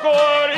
Coca-Cola.